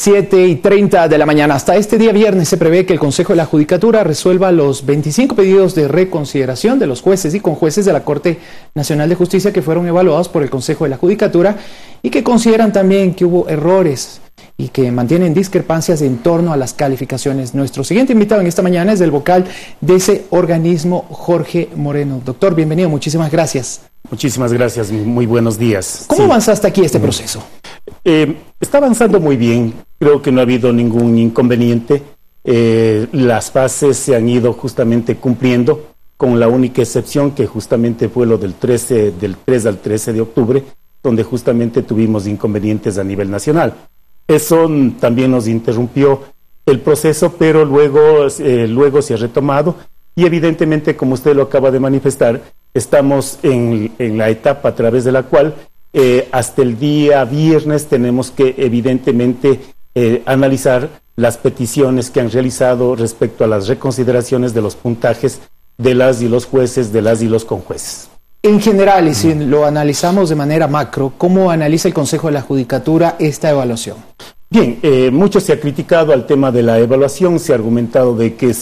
7 y 30 de la mañana. Hasta este día viernes se prevé que el Consejo de la Judicatura resuelva los 25 pedidos de reconsideración de los jueces y conjueces de la Corte Nacional de Justicia que fueron evaluados por el Consejo de la Judicatura y que consideran también que hubo errores y que mantienen discrepancias en torno a las calificaciones. Nuestro siguiente invitado en esta mañana es el vocal de ese organismo, Jorge Moreno. Doctor, bienvenido, muchísimas gracias. Muchísimas gracias, muy buenos días. ¿Cómo avanzaste aquí este proceso? Eh, está avanzando muy bien, creo que no ha habido ningún inconveniente. Eh, las fases se han ido justamente cumpliendo, con la única excepción que justamente fue lo del 13, del 3 al 13 de octubre, donde justamente tuvimos inconvenientes a nivel nacional. Eso también nos interrumpió el proceso, pero luego, eh, luego se ha retomado y evidentemente, como usted lo acaba de manifestar, estamos en la etapa a través de la cual eh, hasta el día viernes tenemos que evidentemente eh, analizar las peticiones que han realizado respecto a las reconsideraciones de los puntajes de las y los jueces, de las y los conjueces. En general, y si lo analizamos de manera macro, ¿cómo analiza el Consejo de la Judicatura esta evaluación? Bien, eh, mucho se ha criticado al tema de la evaluación, se ha argumentado de que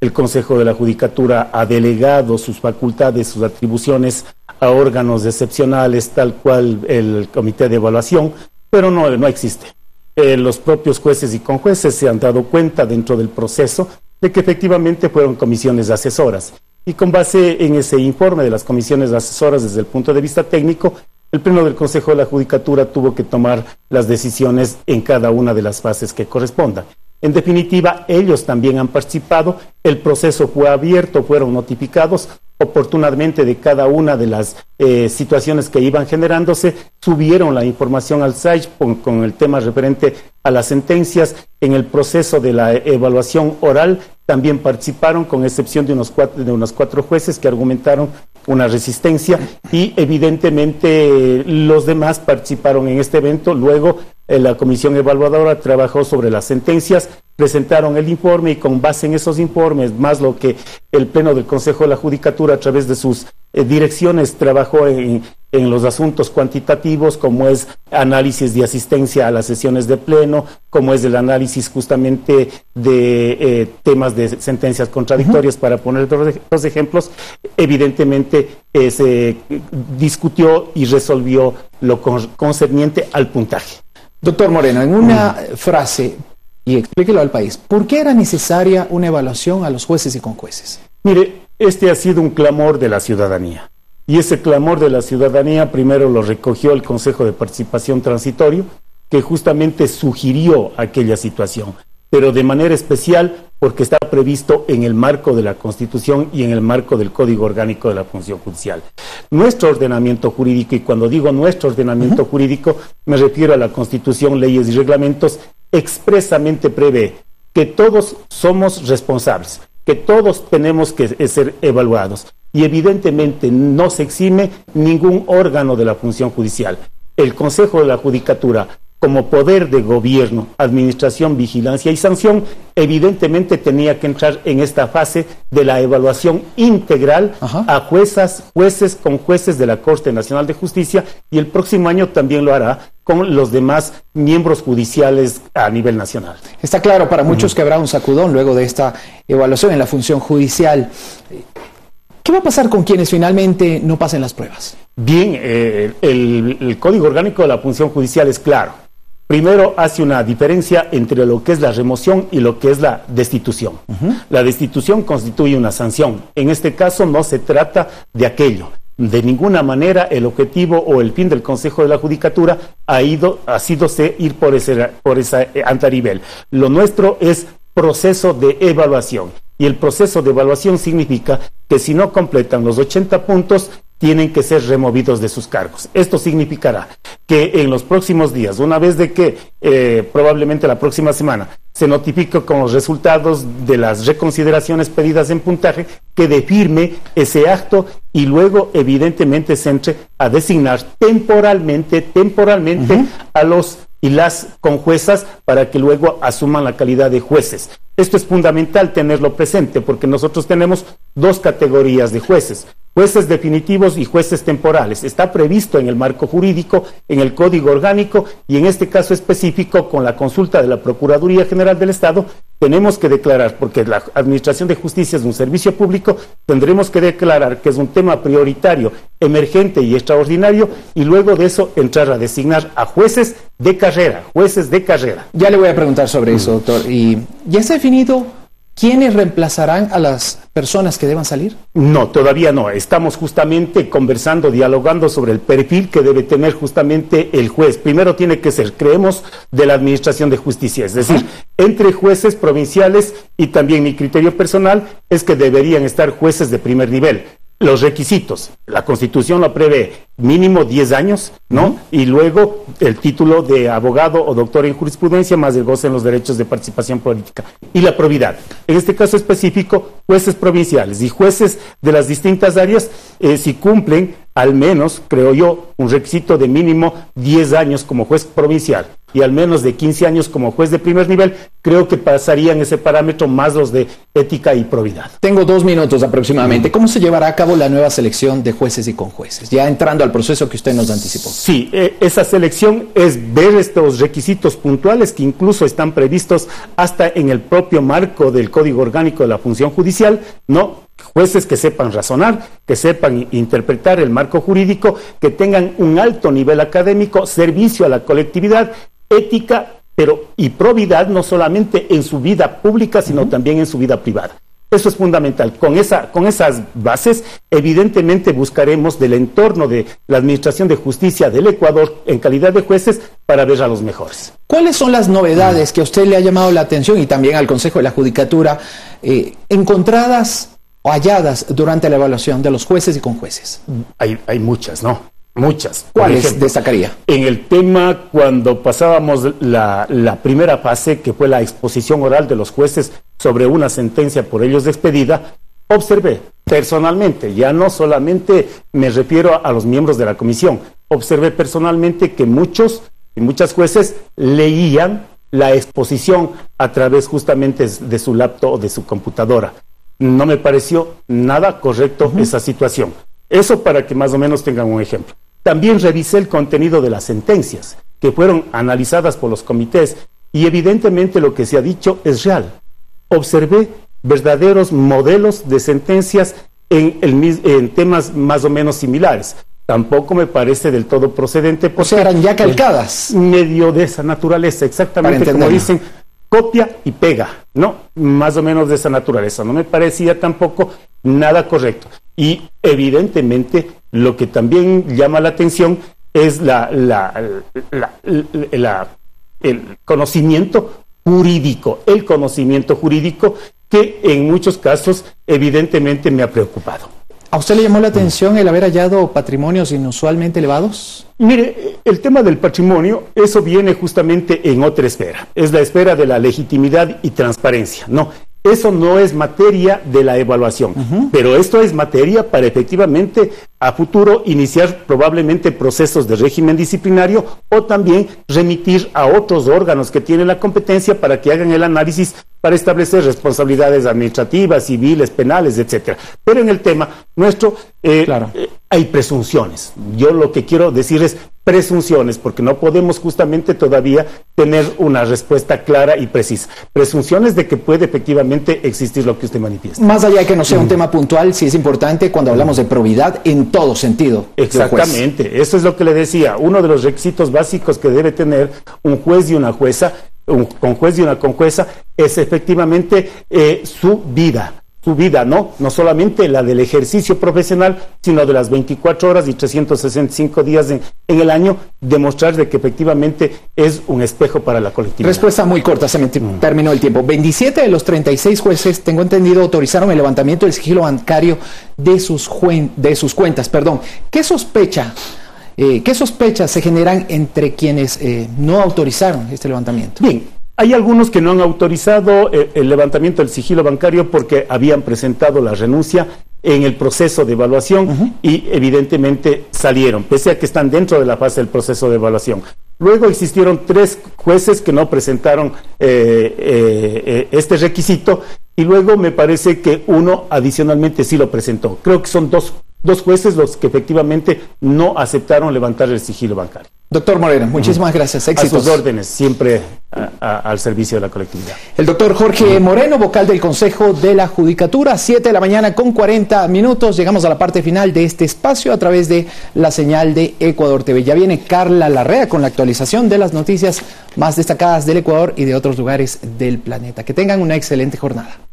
el Consejo de la Judicatura ha delegado sus facultades, sus atribuciones a órganos excepcionales, tal cual el comité de evaluación, pero no, no existe. Eh, los propios jueces y conjueces se han dado cuenta dentro del proceso de que efectivamente fueron comisiones asesoras. Y con base en ese informe de las comisiones asesoras desde el punto de vista técnico, el Pleno del Consejo de la Judicatura tuvo que tomar las decisiones en cada una de las fases que correspondan. En definitiva, ellos también han participado, el proceso fue abierto, fueron notificados oportunamente de cada una de las eh, situaciones que iban generándose, subieron la información al SAIS con, el tema referente a las sentencias. En el proceso de la evaluación oral también participaron, con excepción de unos cuatro, de unos cuatro jueces que argumentaron una resistencia y evidentemente los demás participaron en este evento. Luego la comisión evaluadora trabajó sobre las sentencias, presentaron el informe y con base en esos informes, más lo que el Pleno del Consejo de la Judicatura a través de sus eh, direcciones trabajó en, los asuntos cuantitativos, como es análisis de asistencia a las sesiones de Pleno, como es el análisis justamente de eh, temas de sentencias contradictorias, para poner dos, ejemplos, evidentemente se discutió y resolvió lo concerniente al puntaje. Doctor Moreno, en una frase, y explíquelo al país, ¿por qué era necesaria una evaluación a los jueces y conjueces? Mire, este ha sido un clamor de la ciudadanía. Y ese clamor de la ciudadanía primero lo recogió el Consejo de Participación Transitorio, que justamente sugirió aquella situación, pero de manera especial porque está previsto en el marco de la Constitución y en el marco del Código Orgánico de la Función Judicial. Nuestro ordenamiento jurídico, y cuando digo nuestro ordenamiento jurídico, me refiero a la Constitución, leyes y reglamentos, expresamente prevé que todos somos responsables, que todos tenemos que ser evaluados y evidentemente no se exime ningún órgano de la función judicial. El Consejo de la Judicatura como poder de gobierno, administración, vigilancia y sanción, evidentemente tenía que entrar en esta fase de la evaluación integral a juezas, jueces con jueces de la Corte Nacional de Justicia y el próximo año también lo hará con los demás miembros judiciales a nivel nacional. Está claro para muchos que habrá un sacudón luego de esta evaluación en la función judicial. ¿Qué va a pasar con quienes finalmente no pasen las pruebas? Bien, eh, el Código Orgánico de la Función Judicial es claro Primero hace una diferencia entre lo que es la remoción y lo que es la destitución. La destitución constituye una sanción. En este caso no se trata de aquello. De ninguna manera el objetivo o el fin del Consejo de la Judicatura ha, ido, ha sido ir por ese, por ese eh, antanivel. Lo nuestro es proceso de evaluación. Y el proceso de evaluación significa que si no completan los 80 puntos, tienen que ser removidos de sus cargos. Esto significará que en los próximos días, una vez de que eh, probablemente la próxima semana se notifique con los resultados de las reconsideraciones pedidas en puntaje, que firme ese acto y luego evidentemente se entre a designar temporalmente, temporalmente a los y las conjuezas para que luego asuman la calidad de jueces. Esto es fundamental tenerlo presente porque nosotros tenemos dos categorías de jueces jueces definitivos y jueces temporales. Está previsto en el marco jurídico, en el Código Orgánico y en este caso específico con la consulta de la Procuraduría General del Estado, tenemos que declarar, porque la Administración de Justicia es un servicio público, tendremos que declarar que es un tema prioritario, emergente y extraordinario y luego de eso entrar a designar a jueces de carrera, jueces de carrera. Ya le voy a preguntar sobre eso, doctor. ¿Y ya está definido ¿Quiénes reemplazarán a las personas que deban salir? No, todavía no. Estamos justamente conversando, dialogando sobre el perfil que debe tener justamente el juez. Primero tiene que ser, creemos, de la Administración de Justicia. Es decir, entre jueces provinciales y también mi criterio personal es que deberían estar jueces de primer nivel los requisitos. La Constitución lo prevé mínimo 10 años, ¿no? Y luego el título de abogado o doctor en jurisprudencia más el goce en los derechos de participación política. Y la probidad. En este caso específico, jueces provinciales y jueces de las distintas áreas, eh, si cumplen al menos, creo yo, un requisito de mínimo 10 años como juez provincial y al menos de 15 años como juez de primer nivel, creo que pasarían ese parámetro más los de ética y probidad. Tengo dos minutos aproximadamente. ¿Cómo se llevará a cabo la nueva selección de jueces y conjueces? Ya entrando al proceso que usted nos anticipó. Sí, eh, esa selección es ver estos requisitos puntuales que incluso están previstos hasta en el propio marco del Código Orgánico de la Función Judicial, ¿no? Jueces que sepan razonar, que sepan interpretar el marco jurídico, que tengan un alto nivel académico, servicio a la colectividad ética pero, y probidad no solamente en su vida pública, sino también en su vida privada. Eso es fundamental. Con, esa, con esas bases, evidentemente buscaremos del entorno de la Administración de Justicia del Ecuador en calidad de jueces para ver a los mejores. ¿Cuáles son las novedades que a usted le ha llamado la atención y también al Consejo de la Judicatura eh, encontradas o halladas durante la evaluación de los jueces y con jueces? Hay, hay muchas, ¿no? Muchas. ¿Cuáles destacaría? En el tema, cuando pasábamos la, primera fase, que fue la exposición oral de los jueces sobre una sentencia por ellos despedida, observé personalmente, ya no solamente me refiero a, los miembros de la comisión, observé personalmente que muchos y muchas jueces leían la exposición a través justamente de su laptop o de su computadora. No me pareció nada correcto esa situación. Eso para que más o menos tengan un ejemplo. También revisé el contenido de las sentencias que fueron analizadas por los comités y evidentemente lo que se ha dicho es real. Observé verdaderos modelos de sentencias en, temas más o menos similares. Tampoco me parece del todo procedente. O sea, eran ya calcadas. Medio de esa naturaleza, exactamente como dicen, copia y pega, ¿no? Más o menos de esa naturaleza. No me parecía tampoco nada correcto. Y evidentemente lo que también llama la atención es la, el conocimiento jurídico, el conocimiento jurídico que en muchos casos evidentemente me ha preocupado. ¿A usted le llamó la atención el haber hallado patrimonios inusualmente elevados? Mire, el tema del patrimonio, eso viene justamente en otra esfera. Es la esfera de la legitimidad y transparencia. No, eso no es materia de la evaluación, pero esto es materia para efectivamente a futuro iniciar probablemente procesos de régimen disciplinario o también remitir a otros órganos que tienen la competencia para que hagan el análisis para establecer responsabilidades administrativas, civiles, penales, etcétera. Pero en el tema nuestro eh, eh, hay presunciones. Yo lo que quiero decir es presunciones, porque no podemos justamente todavía tener una respuesta clara y precisa. Presunciones de que puede efectivamente existir lo que usted manifiesta. Más allá de que no sea un mm. tema puntual, sí es importante cuando hablamos de probidad en todo sentido. Exactamente, eso es lo que le decía. Uno de los requisitos básicos que debe tener un juez y una jueza, un juez y una conjueza, es efectivamente eh, su vida su vida, ¿no? No solamente la del ejercicio profesional, sino de las 24 horas y 365 días en, el año, demostrar de que efectivamente es un espejo para la colectividad. Respuesta muy corta, se me mm. terminó el tiempo. 27 de los 36 jueces, tengo entendido, autorizaron el levantamiento del sigilo bancario de sus, de sus cuentas. Perdón. ¿Qué sospecha? Eh, ¿Qué sospechas se generan entre quienes eh, no autorizaron este levantamiento? Bien, hay algunos que no han autorizado eh, el levantamiento del sigilo bancario porque habían presentado la renuncia en el proceso de evaluación y evidentemente salieron, pese a que están dentro de la fase del proceso de evaluación. Luego existieron tres jueces que no presentaron eh, eh, este requisito y luego me parece que uno adicionalmente sí lo presentó. Creo que son dos dos jueces los que efectivamente no aceptaron levantar el sigilo bancario. Doctor Moreno, muchísimas gracias. Éxitos. A sus órdenes, siempre al servicio de la colectividad. El doctor Jorge Moreno, vocal del Consejo de la Judicatura, 7 de la mañana con 40 minutos. Llegamos a la parte final de este espacio a través de la señal de Ecuador TV. Ya viene Carla Larrea con la actualización de las noticias más destacadas del Ecuador y de otros lugares del planeta. Que tengan una excelente jornada.